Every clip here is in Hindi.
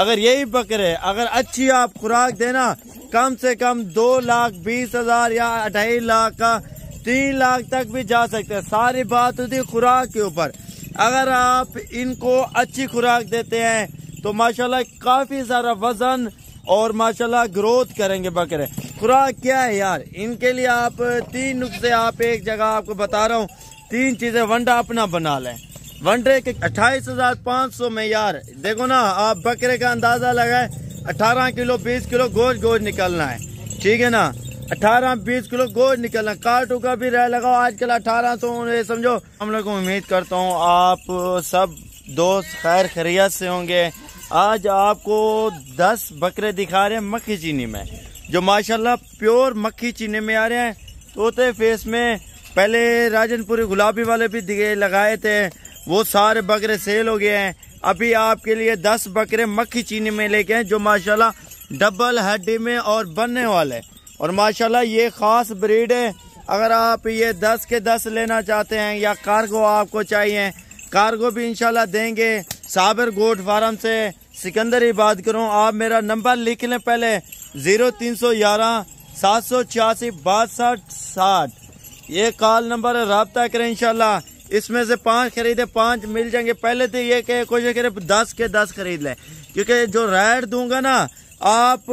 अगर यही बकरे, अगर अच्छी आप खुराक देना, कम से कम दो लाख, बीस हज़ार या अढ़ाई लाख का, तीन लाख तक भी जा सकते हैं। सारी बात होती खुराक के ऊपर। अगर आप इनको अच्छी खुराक देते हैं तो माशाल्लाह काफ़ी सारा वज़न और माशाल्लाह ग्रोथ करेंगे बकरे। खुराक क्या है यार? इनके लिए आप तीन नुस्खे, आप एक जगह आपको बता रहा हूँ, तीन चीज़ें, वंडा अपना बना लें। वनडे के अट्ठाईस हज़ार पाँच सौ में यार। देखो ना, आप बकरे का अंदाज़ा लगाए, अठारह किलो, बीस किलो गोश्त गोश्त निकलना है। ठीक है ना? अठारह, बीस किलो गोश्त निकलना। काटू का भी रह लगाओ, आजकल अठारह सौ समझो। हम लोग उम्मीद करता हूँ आप सब दोस्त खैर खरियत से होंगे। आज आपको दस बकरे दिखा रहे हैं मक्खी चीनी में, जो माशाल्लाह प्योर मक्खी चीनी में आ रहे हैं। तोते फेस में पहले राजनपुरी गुलाबी वाले भी दिखे लगाए थे। वो सारे बकरे सेल हो गए हैं। अभी आपके लिए दस बकरे मक्खी चीनी में लेके हैं जो माशाल्लाह डबल हड्डी में और बनने वाले हैं। और माशाल्लाह ये खास ब्रीड है। अगर आप ये दस के दस लेना चाहते हैं या कार्गो आपको चाहिए, कार्गो भी इंशाल्लाह देंगे। साबर गोट फार्म से सिकंदर ही बात करूँ। आप मेरा नंबर लिख लें पहले ज़ीरो तीन सौ ग्यारह सात सौ छियासी बासठ साठ। ये कॉल नंबर रबता करें इंशाल्लाह। इसमें से पाँच खरीदे, पाँच मिल जाएँगे। पहले तो ये कहे कोशिश करे दस के दस खरीद ले। क्योंकि जो रेट दूँगा ना, आप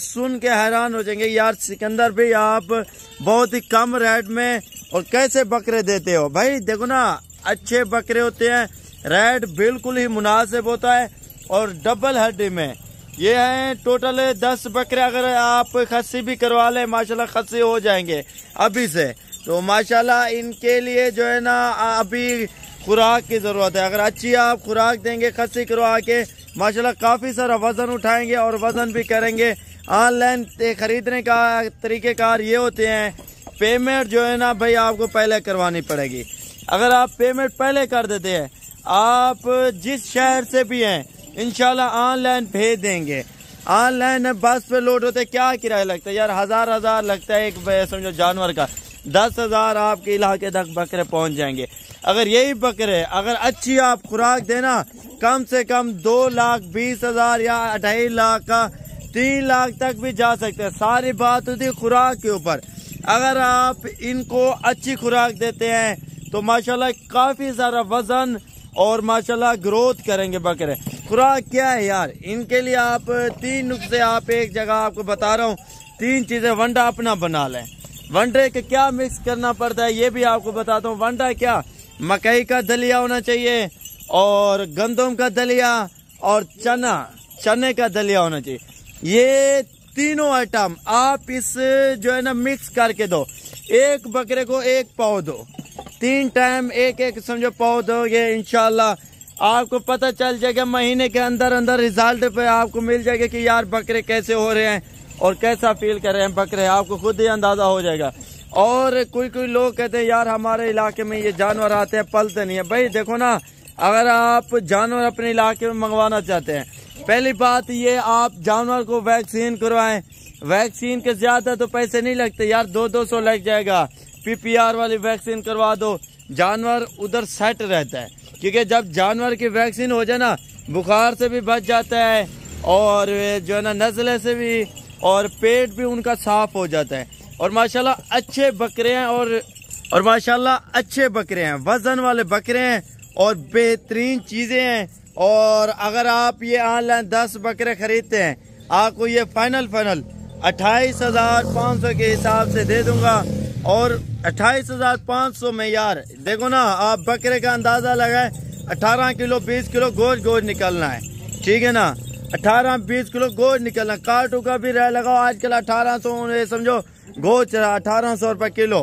सुन के हैरान हो जाएँगे, यार सिकंदर भी आप बहुत ही कम रेट में और कैसे बकरे देते हो? भाई, देखो ना, अच्छे बकरे होते हैं। रेट बिल्कुल ही मुनासिब होता है और डबल हड्डी में। ये है टोटल दस बकरे, अगर आप खस्सी भी करवा लें, माशाल्लाह खस्सी हो जाएँगे। अभी से तो माशाल्लाह इनके लिए जो है ना अभी खुराक की ज़रूरत है। अगर अच्छी आप खुराक देंगे, खस्सी करवा के, माशाल्लाह काफ़ी सारा वज़न उठाएँगे और वज़न भी करेंगे। ऑनलाइन ख़रीदने का तरीक़ेकार ये होते हैं, पेमेंट जो है ना भाई आपको पहले करवानी पड़ेगी। अगर आप पेमेंट पहले कर देते हैं, आप जिस शहर से भी हैं इनशाला ऑनलाइन भेज देंगे। ऑनलाइन बस पे लोड होते, क्या किराया लगता है? यार हज़ार हज़ार लगता है एक, समझो, जानवर का। दस हज़ार आपके इलाके तक बकरे पहुँच जाएँगे। अगर यही बकरे, अगर अच्छी आप खुराक देना, कम से कम दो लाख, बीस हज़ार या अढ़ाई लाख का, तीन लाख तक भी जा सकते हैं। सारी बात होती है खुराक के ऊपर। अगर आप इनको अच्छी खुराक देते हैं तो माशाल्लाह काफ़ी सारा वज़न और माशाल्लाह ग्रोथ करेंगे बकरे। खुराक क्या है यार? इनके लिए आप तीन नुस्खे, आप एक जगह आपको बता रहा हूँ, तीन चीज़ें, वंडा अपना बना लें। वनडे के क्या मिक्स करना पड़ता है, ये भी आपको बताता हूँ। वंडा क्या? मकई का दलिया होना चाहिए और गंदम का दलिया और चना, चने का दलिया होना चाहिए। ये तीनों आइटम आप इस, जो है ना मिक्स करके दो। एक बकरे को एक पाव दो। तीन टाइम एक एक समझो पाव दोगे इनशाला आपको पता चल जाएगा, महीने के अंदर अंदर रिज़ल्ट पे आपको मिल जाएगा कि यार बकरे कैसे हो रहे हैं। और कैसा फील कर रहे हैं बकरे आपको खुद ही अंदाज़ा हो जाएगा। और कोई कोई लोग कहते हैं, यार, हमारे इलाके में ये जानवर आते हैं, पलते नहीं है। भाई, देखो ना, अगर आप जानवर अपने इलाके में मंगवाना चाहते हैं, पहली बात ये, आप जानवर को वैक्सीन करवाएँ। वैक्सीन के ज़्यादा तो पैसे नहीं लगते, यार, दो दो सौ लग जाएगा। पीपीआर वाली वैक्सीन करवा दो। जानवर उधर सेट रहता है। क्योंकि जब जानवर की वैक्सीन हो जाए ना, बुखार से भी बच जाता है और जो है ना नजले से भी और पेट भी उनका साफ़ हो जाता है। और माशाल्लाह अच्छे बकरे हैं और और माशाल्लाह अच्छे बकरे हैं। वज़न वाले बकरे हैं और बेहतरीन चीज़ें हैं। और अगर आप ये ऑनलाइन दस बकरे खरीदते हैं, आपको ये फाइनल फाइनल अट्ठाईस हज़ार पाँच सौ के हिसाब से दे दूँगा। और अट्ठाईस हज़ार पाँच सौ में यार, देखो ना, आप बकरे का अंदाज़ा लगाए, अठारह किलो, बीस किलो गोश्त गोश्त निकलना है। ठीक है ना? अठारह बीस किलो गोश्त निकलना। काटू का भी रह लगाओ। आजकल अठारह सौ समझो गोश्त अठारह सौ रुपए किलो।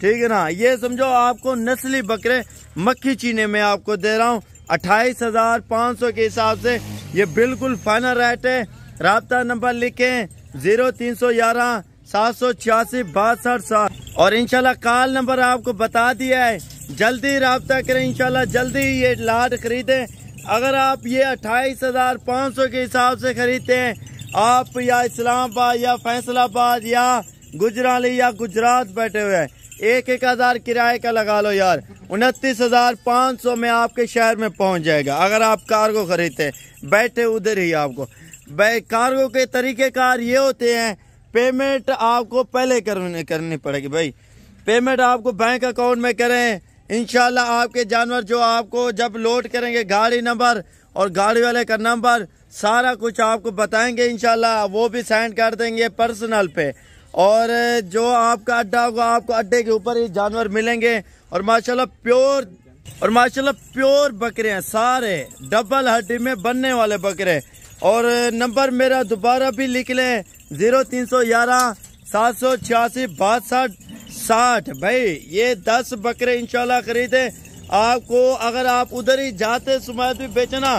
ठीक है ना? ये समझो आपको नस्ली बकरे मक्खी चीने में आपको दे रहा हूँ। अट्ठाईस हज़ार पाँच सौ के हिसाब से ये बिल्कुल फाइनल रेट है। रबता नंबर लिखे, ज़ीरो तीन सौ ग्यारह, सात सौ छियासी, बासठ सात और इनशाला कॉल नंबर आपको बता दिया है। जल्दी रबता करें इनशाला जल्दी ये लाट खरीदे। अगर आप ये अट्ठाईस हज़ार पाँच सौ के हिसाब से खरीदते हैं, आप या इस्लामाबाद या फैसलाबाद या गुजराली या गुजरात बैठे हुए हैं, एक एक हज़ार किराए का लगा लो यार। उनतीस हज़ार पाँच सौ में आपके शहर में पहुँच जाएगा, अगर आप कार को खरीदते बैठे उधर ही आपको। कार्गो के तरीके कार ये होते हैं पेमेंट आपको पहले करने, करनी पड़ेगी भाई। पेमेंट आपको बैंक अकाउंट में करें इनशाला आपके जानवर जो आपको जब लोड करेंगे गाड़ी नंबर और गाड़ी वाले का नंबर, सारा कुछ आपको बताएँगे इनशाला वो भी साइन कर देंगे पर्सनल पे। और जो आपका अड्डा होगा, आपको अड्डे के ऊपर ही जानवर मिलेंगे। और माशाल्लाह प्योर, और माशाल्लाह प्योर बकरे हैं, सारे, डबल हड्डी में बनने वाले बकरे। और नंबर मेरा दोबारा भी लिख लें, ज़ीरो तीन सौ ग्यारह, सात सौ छियासी, बासठ साठ। भाई, ये दस बकरे इंशाल्लाह खरीदे। आपको अगर आप उधर ही जाते सुमात भी बेचना,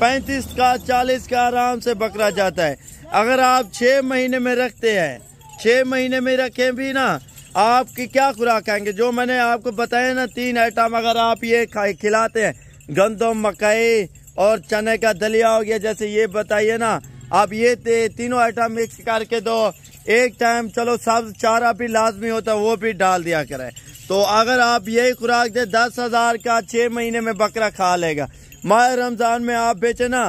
पैंतीस का, चालीस का आराम से बकरा जाता है। अगर आप छह महीने में रखते हैं, छह महीने में रखे भी ना, आपकी क्या खुराक आएँगे? जो मैंने आपको बताया ना, तीन आइटम अगर आप ये खिलाते हैं, गंदम, मकई और चने का दलिया हो गया, जैसे ये बताइए ना, आप ये तीनों आइटम मिक्स करके दो एक टाइम चलो सब चारा भी लाजमी होता है, वो भी डाल दिया करें। तो अगर आप यही खुराक दे, दस हज़ार का छह महीने में बकरा खा लेगा। माह रमज़ान में आप बेचे ना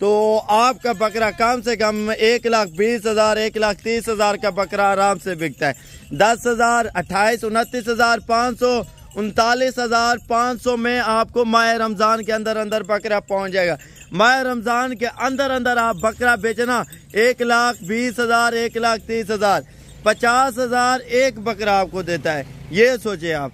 तो आपका बकरा कम से कम एक लाख बीस हज़ार, एक लाख तीस हज़ार का बकरा आराम से बिकता है। दस हज़ार, अट्ठाईस, उनतीस हज़ार, पाँच सौ, उनतालीस हज़ार, पाँच सौ में आपको माह रमज़ान के अंदर अंदर बकरा पहुँच जाएगा। माह रमज़ान के अंदर अंदर आप बकरा बेचना, एक लाख बीस हज़ार, एक लाख तीस हज़ार, पचास हज़ार एक बकरा आपको देता है। ये सोचे आप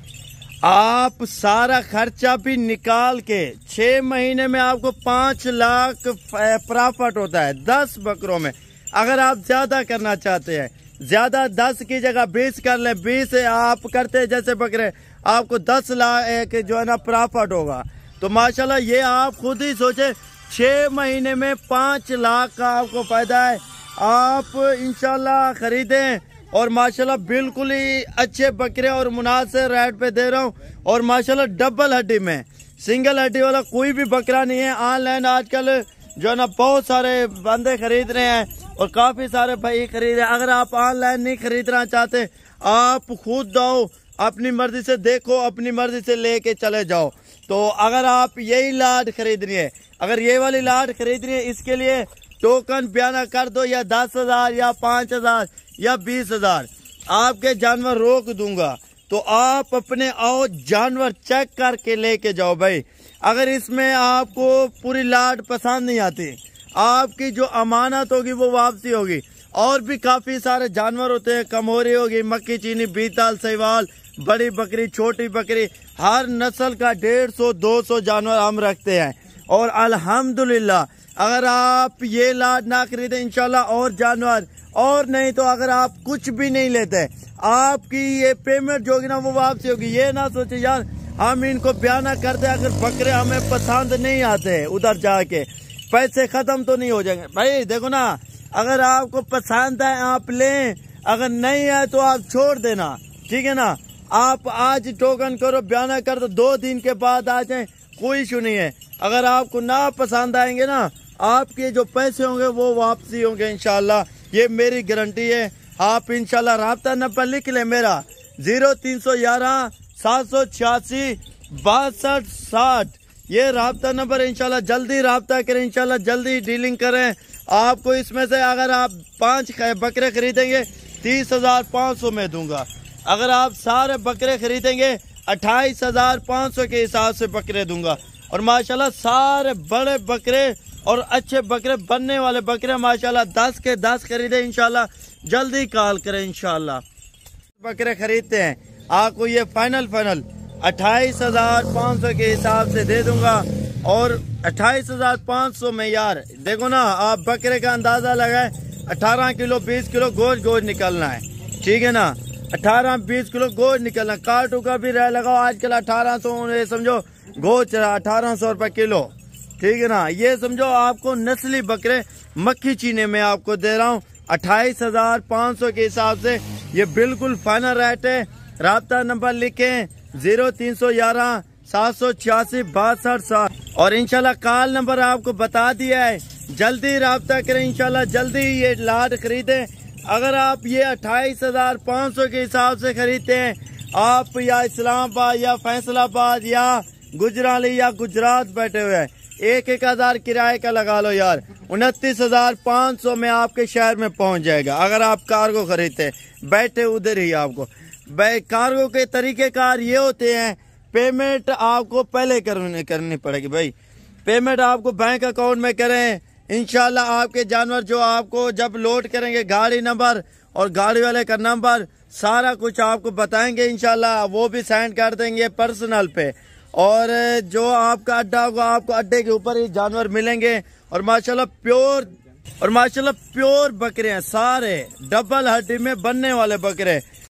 आप सारा खर्चा भी निकाल के छह महीने में आपको पाँच लाख प्रॉफिट होता है दस बकरों में। अगर आप ज़्यादा करना चाहते हैं, ज़्यादा दस की जगह बीस कर ले, बीस आप करते जैसे बकरे, आपको दस लाख जो है ना प्रॉफिट होगा। तो माशाल्लाह ये आप खुद ही सोचे छह महीने में पाँच लाख का आपको फ़ायदा है। आप इंशाल्लाह खरीदें और माशाल्लाह बिल्कुल ही अच्छे बकरे और मुनासिब रेट पे दे रहा हूँ। और माशाल्लाह डबल हड्डी में। सिंगल हड्डी वाला कोई भी बकरा नहीं है। ऑनलाइन आजकल जो है ना, बहुत सारे बंदे खरीद रहे हैं और काफ़ी सारे भाई खरीद रहे हैं। अगर आप ऑनलाइन नहीं खरीदना चाहते, आप खुद जाओ अपनी मर्ज़ी से देखो, अपनी मर्ज़ी से लेके चले जाओ। तो अगर आप यही लाड खरीदनी है, अगर ये वाली लाड खरीदनी है इसके लिए टोकन बयाना कर दो, या दस हज़ार, या पाँच हज़ार, या बीस हज़ार। आपके जानवर रोक दूँगा। तो आप अपने आओ, जानवर चेक करके लेके जाओ भाई। अगर इसमें आपको पूरी लाट पसंद नहीं आती, आपकी जो अमानत होगी वो वापसी होगी। और भी काफ़ी सारे जानवर होते हैं, कमोरी होगी, मक्की, चीनी, बीताल सहवाल बड़ी बकरी, छोटी बकरी हर नस्ल का डेढ़ सौ, दो सौ जानवर हम रखते हैं। और अल्हम्दुलिल्लाह, अगर आप ये लाड ना खरीदे, इंशाल्लाह और जानवर। और नहीं तो अगर आप कुछ भी नहीं लेते, आपकी ये पेमेंट जो होगी ना, वो वापसी होगी। ये ना सोचे, यार, हम इनको बयाना करते, अगर बकरे हमें पसंद नहीं आते उधर जाके, पैसे खत्म तो नहीं हो जाएँगे। भाई, देखो ना, अगर आपको पसंद है आप लें, अगर नहीं है तो आप छोड़ देना। ठीक है ना? आप आज टोकन करो, बयाना कर दो दो दिन के बाद आ जाए, कोई इशू नहीं है। अगर आपको ना पसंद आएँगे ना, आपके जो पैसे होंगे वो वापसी होंगे इनशाला ये मेरी गारंटी है। आप इनशाला रबता नंबर लिख लें मेरा। ज़ीरो तीन सौ ग्यारह, सात सौ छियासी, बासठ, साठ। ये रबता नंबर इनशाला जल्दी रबता करें इनशाला जल्दी डीलिंग करें। आपको इसमें से अगर आप पाँच बकरे खरीदेंगे, तीस हज़ार पाँच सौ में दूँगा। अगर आप सारे बकरे खरीदेंगे, अट्ठाईस हज़ार पाँच सौ के हिसाब से बकरे दूँगा। और माशाल्लाह सारे बड़े बकरे और अच्छे बकरे, बनने वाले बकरे माशाल्लाह दस के दस खरीदे इंशाल्लाह। जल्दी कॉल करें इंशाल्लाह। बकरे खरीदते हैं। आपको ये फाइनल फाइनल अट्ठाईस हज़ार पाँच सौ के हिसाब से दे दूँगा। और अट्ठाईस हज़ार पाँच सौ में यार, देखो ना, आप बकरे का अंदाज़ा लगाए, अठारह किलो, बीस किलो गोश्त गोश्त निकलना है। ठीक है ना? अठारह, बीस किलो गोश्त निकलना। काटू का भी रह लगाओ। आजकल अठारह सौ समझो। गोश्त अठारह सौ रुपए किलो। ठीक है ना? ये समझो, आपको नस्ली बकरे मक्खी चीने में आपको दे रहा हूँ। अट्ठाईस हज़ार पाँच सौ के हिसाब से। ये बिल्कुल फाइनल रेट है। रबता नंबर लिखे ज़ीरो तीन सौ ग्यारह, सात सौ छियासी, बासठ सात और इनशाला कॉल नंबर आपको बता दिया है। जल्दी रबता करें इनशाला जल्दी ये लाड खरीदे। अगर आप ये अट्ठाईस हज़ार पाँच सौ के हिसाब से खरीदते हैं, आप या इस्लामाबाद या फैसलाबाद या गुजराली या गुजरात बैठे हुए हैं, एक एक हज़ार किराए का लगा लो यार। उनतीस हज़ार पाँच सौ में आपके शहर में पहुँच जाएगा, अगर आप कार्गो खरीदते हैं। बैठे उधर ही आपको। कार्गो के तरीके कार ये होते हैं पेमेंट आपको पहले करनी करनी पड़ेगी भाई। पेमेंट आपको बैंक अकाउंट में करें इनशाला आपके जानवर जो आपको जब लोड करेंगे गाड़ी नंबर और गाड़ी वाले का नंबर, सारा कुछ आपको बताएँगे इनशाला वो भी साइन कर देंगे पर्सनल पे। और जो आपका अड्डा होगा, आपको अड्डे के ऊपर ही जानवर मिलेंगे। और माशाल्लाह प्योर, और माशाल्लाह प्योर बकरे हैं, सारे डबल हड्डी में बनने वाले बकरे।